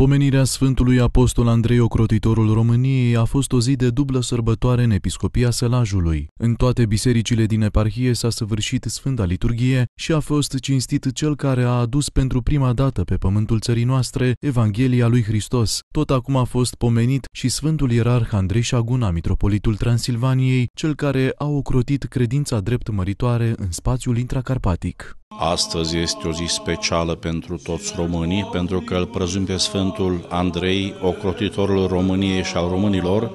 Pomenirea Sfântului Apostol Andrei Ocrotitorul României a fost o zi de dublă sărbătoare în Episcopia Sălajului. În toate bisericile din eparhie s-a săvârșit Sfânta Liturghie și a fost cinstit cel care a adus pentru prima dată pe pământul țării noastre Evanghelia lui Hristos. Tot acum a fost pomenit și Sfântul Ierarh Andrei Șaguna, mitropolitul Transilvaniei, cel care a ocrotit credința drept măritoare în spațiul intracarpatic. Astăzi este o zi specială pentru toți românii, pentru că îl prăzim pe Sfântul Andrei, ocrotitorul României și al românilor,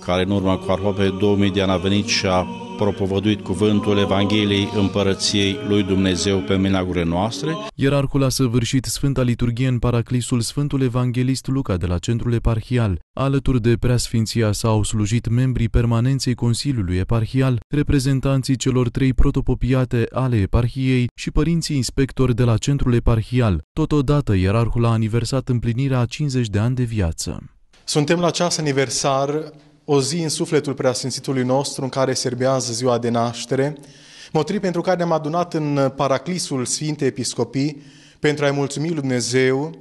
care în urmă cu aproape 2000 de ani a venit și a propovăduit cuvântul Evangheliei Împărăției lui Dumnezeu pe meleagurile noastre. Ierarhul a săvârșit Sfânta Liturghie în paraclisul Sfântul Evanghelist Luca de la centrul eparhial. Alături de preasfinția sa au slujit membrii permanenței Consiliului Eparhial, reprezentanții celor trei protopopiate ale eparhiei și părinții inspectori de la centrul eparhial. Totodată, ierarhul a aniversat împlinirea a 50 de ani de viață. Suntem la ceas aniversar o zi în sufletul preasfințitului nostru în care serbează ziua de naștere, motiv pentru care ne-am adunat în paraclisul Sfintei Episcopii pentru a-i mulțumi lui Dumnezeu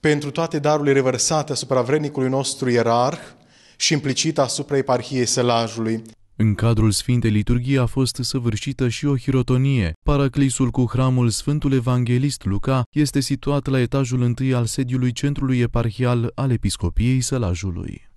pentru toate darurile revărsate asupra vrednicului nostru ierarh și implicit asupra eparhiei Sălajului. În cadrul Sfintei Liturghii a fost săvârșită și o hirotonie. Paraclisul cu hramul Sfântul Evanghelist Luca este situat la etajul întâi al sediului Centrului Eparhial al Episcopiei Sălajului.